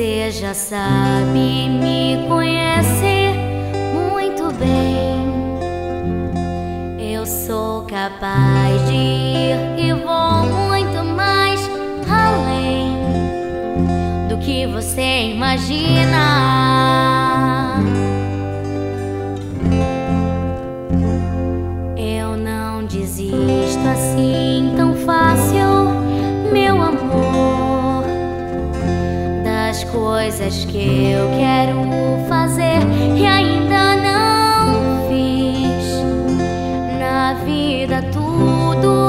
Você já sabe, me conhece muito bem. Eu sou capaz de ir e vou muito mais além do que você imagina. Coisas que eu quero fazer e ainda não fiz. Na vida tudo